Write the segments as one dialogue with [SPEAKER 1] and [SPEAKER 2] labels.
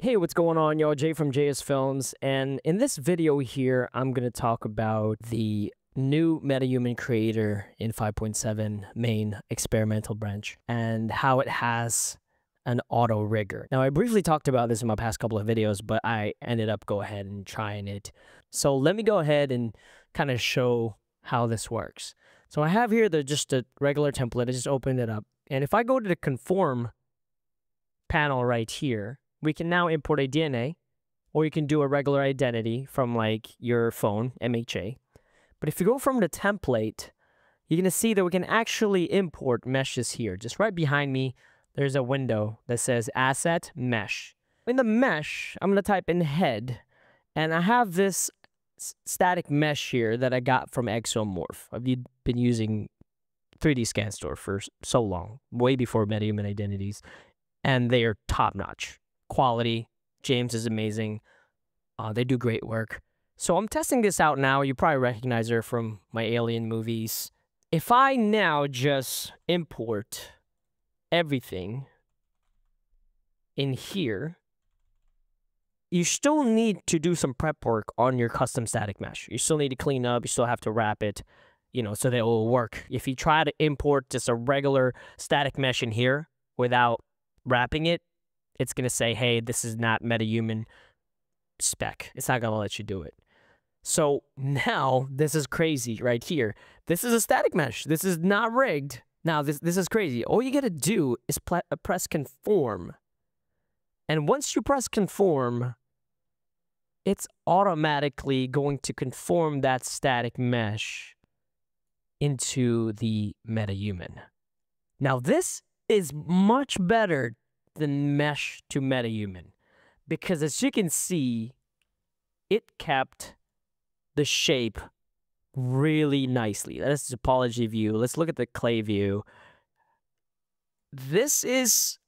[SPEAKER 1] Hey, what's going on, y'all? Jay from JSFilmz, and in this video here, I'm going to talk about the new MetaHuman creator in 5.7 main experimental branch and how it has an auto rigger. Now, I briefly talked about this in my past couple of videos, but I ended up go ahead and trying it. So let me go ahead and kind of show how this works. So I have here the just a regular template. I just opened it up. And if I go to the conform panel right here, we can now import a DNA, or you can do a regular identity from like your phone, MHA. But if you go from the template, you're going to see that we can actually import meshes here. Just right behind me, there's a window that says Asset Mesh. In the mesh, I'm going to type in head, and I have this static mesh here that I got from Exomorph. I've been using 3D Scan Store for so long, way before Medium and Identities, and they are top notch quality. James is amazing. Uh, they do great work. So I'm testing this out now. You probably recognize her from my Alien movies. If I now just import everything in here, you still need to do some prep work on your custom static mesh. You still need to clean up. You still have to wrap it, you know, so that it will work. If you try to import just a regular static mesh in here without wrapping it, it's going to say, hey, this is not MetaHuman spec. It's not going to let you do it. So now this is crazy right here. This is a static mesh. This is not rigged. Now this this is crazy. All you got to do is uh, press conform. And once you press conform, it's automatically going to conform that static mesh into the MetaHuman. Now this is much better than mesh to MetaHuman because as you can see, it kept the shape really nicely. That's the topology view. Let's look at the clay view. This is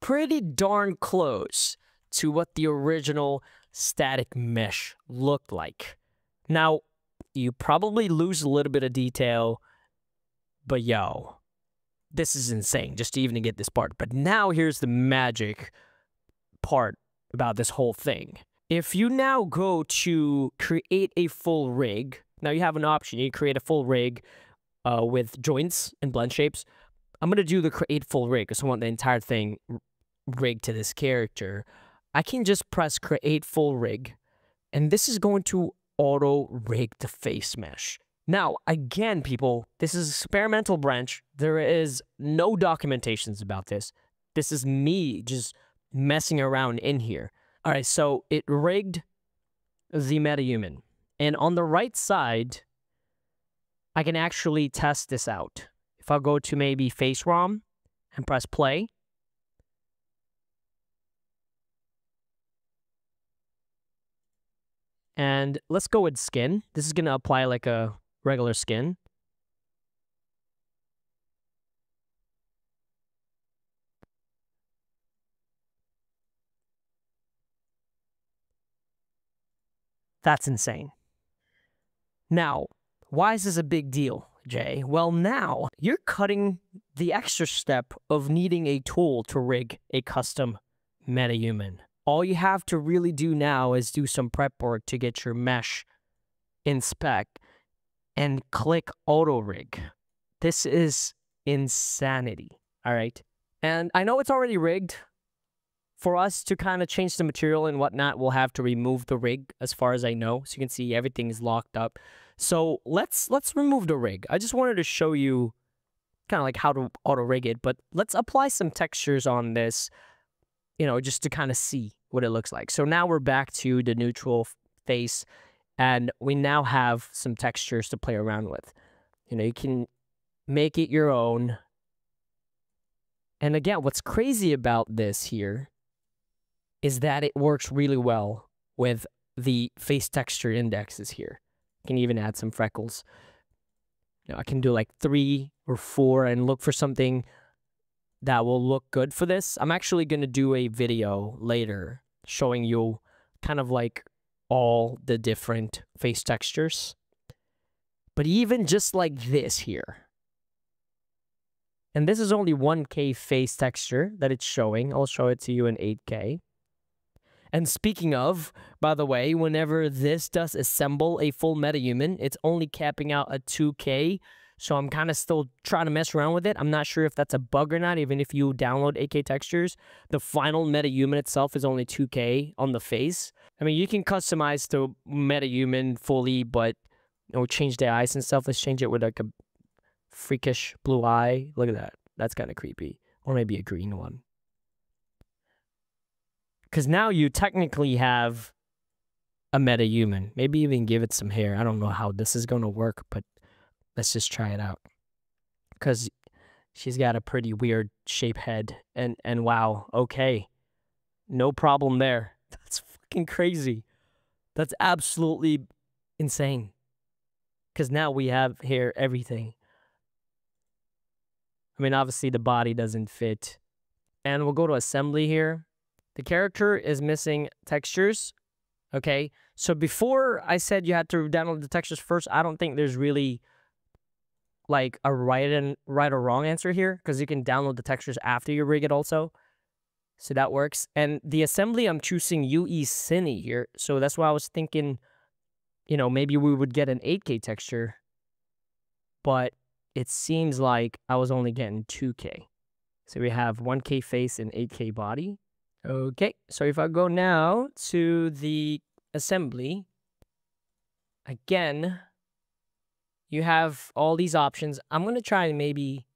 [SPEAKER 1] pretty darn close to what the original static mesh looked like. Now, you probably lose a little bit of detail, but yo, this is insane just to even get this part. But now here's the magic part about this whole thing. If you now go to create a full rig, now you have an option. You create a full rig uh, with joints and blend shapes. I'm going to do the create full rig because I want the entire thing rigged to this character. I can just press create full rig and this is going to auto rig the face mesh. Now, again, people, this is experimental branch. There is no documentations about this. This is me just messing around in here. All right, so it rigged the MetaHuman. And on the right side, I can actually test this out. If I go to maybe Face ROM and press play, And let's go with skin. This is going to apply like a regular skin. That's insane. Now, why is this a big deal, Jay? Well, now you're cutting the extra step of needing a tool to rig a custom MetaHuman. All you have to really do now is do some prep work to get your mesh in spec and click auto rig. This is insanity. All right. And I know it's already rigged. For us to kind of change the material and whatnot, we'll have to remove the rig as far as I know. So you can see everything is locked up. So let's let's remove the rig. I just wanted to show you kind of like how to auto rig it, but let's apply some textures on this, you know, just to kind of see what it looks like. So now we're back to the neutral face and we now have some textures to play around with. You know, you can make it your own. And again, what's crazy about this here is that it works really well with the face texture indexes here. You can even add some freckles. Know, I can do like three or four and look for something that will look good for this. I'm actually going to do a video later showing you kind of like all the different face textures. But even just like this here, and this is only 1K face texture that it's showing. I'll show it to you in 8K. And speaking of, by the way, whenever this does assemble a full metahuman, it's only capping out a 2K. So I'm kind of still trying to mess around with it. I'm not sure if that's a bug or not, even if you download 8K textures. The final metahuman itself is only 2K on the face. I mean, you can customize the metahuman fully, but you know, change the eyes and stuff. Let's change it with like a freakish blue eye. Look at that. That's kind of creepy. Or maybe a green one. Because now you technically have a metahuman. Maybe even give it some hair. I don't know how this is going to work, but let's just try it out. Because she's got a pretty weird shape head. And, and wow, okay. No problem there. That's fucking crazy. That's absolutely insane. Because now we have here everything. I mean, obviously the body doesn't fit. And we'll go to assembly here. The character is missing textures. Okay. So before I said you had to download the textures first, I don't think there's really like a right and right or wrong answer here because you can download the textures after you rig it also. So that works. And the assembly, I'm choosing UE Cine here. So that's why I was thinking, you know, maybe we would get an 8K texture. But it seems like I was only getting 2K. So we have 1K face and 8K body. Okay, so if I go now to the assembly, again, you have all these options. I'm going to try and maybe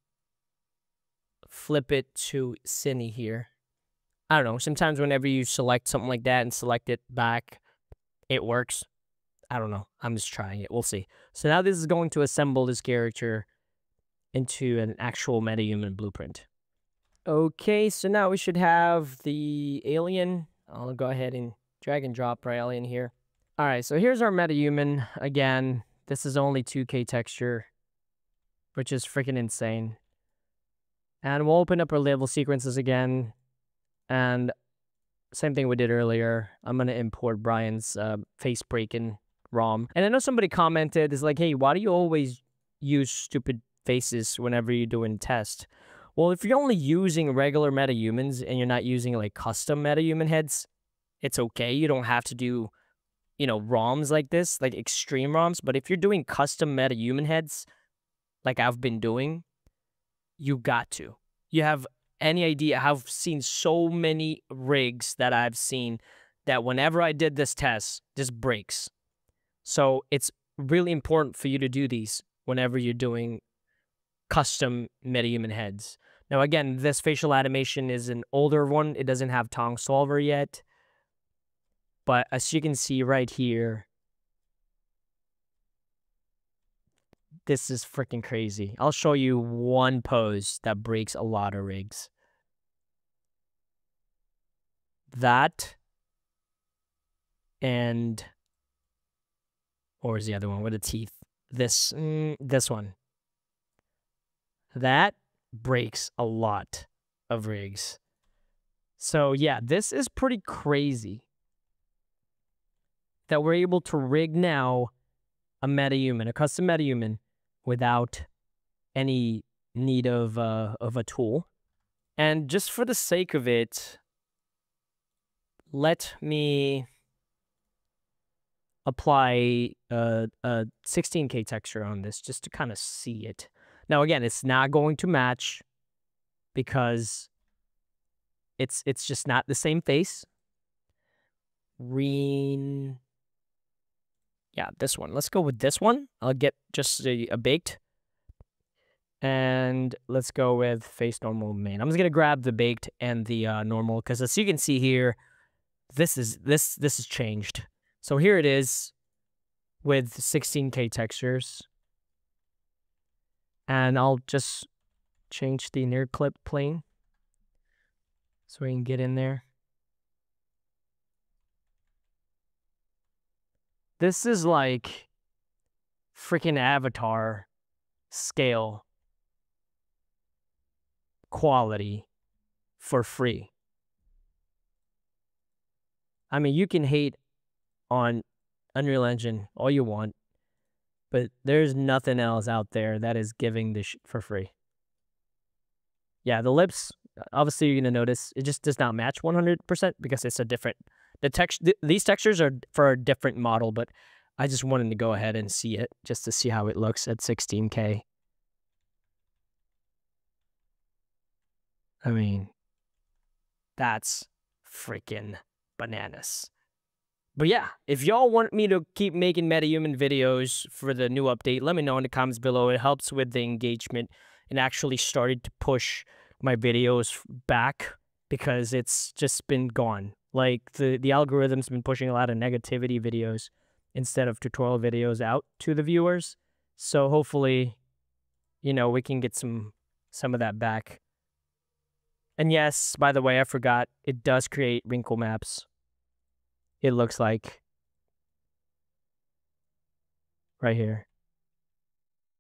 [SPEAKER 1] flip it to Cine here. I don't know. Sometimes whenever you select something like that and select it back, it works. I don't know. I'm just trying it. We'll see. So now this is going to assemble this character into an actual metahuman blueprint. Okay, so now we should have the alien. I'll go ahead and drag and drop our alien here. All right, so here's our metahuman. Again, this is only 2K texture, which is freaking insane. And we'll open up our level sequences again. And same thing we did earlier. I'm going to import Bryan's uh, face breaking ROM. And I know somebody commented, is like, hey, why do you always use stupid faces whenever you're doing test? Well, if you're only using regular metahumans and you're not using like custom metahuman heads, it's okay. You don't have to do, you know, ROMs like this, like extreme ROMs. But if you're doing custom metahuman heads, like I've been doing, you got to. You have any idea? I've seen so many rigs that I've seen that whenever I did this test, this breaks. So it's really important for you to do these whenever you're doing custom metahuman heads. Now, again, this facial animation is an older one. It doesn't have tongue solver yet. But as you can see right here, this is freaking crazy. I'll show you one pose that breaks a lot of rigs. That and or is the other one with the teeth? This mm, this one. That breaks a lot of rigs. So yeah, this is pretty crazy that we're able to rig now a metahuman, a custom metahuman, without any need of uh, of a tool. And just for the sake of it, let me apply a, a 16K texture on this just to kind of see it. Now, again, it's not going to match because it's it's just not the same face. Reen. Yeah, this one. Let's go with this one. I'll get just a, a baked. And let's go with face normal main. I'm just gonna grab the baked and the uh, normal because as you can see here, this is this this is changed. So here it is with 16k textures and I'll just change the near clip plane so we can get in there. This is like freaking Avatar scale quality for free. I mean, you can hate on Unreal Engine all you want, but there's nothing else out there that is giving this for free. Yeah, the lips, obviously you're going to notice, it just does not match 100% because it's a different The text th- these textures are for a different model, but I just wanted to go ahead and see it just to see how it looks at 16K. I mean, that's freaking bananas. But yeah, if y'all want me to keep making MetaHuman videos for the new update, let me know in the comments below. It helps with the engagement and actually started to push my videos back because it's just been gone. Like the the algorithm's been pushing a lot of negativity videos instead of tutorial videos out to the viewers. So hopefully, you know, we can get some some of that back. And yes, by the way, I forgot it does create wrinkle maps. It looks like right here.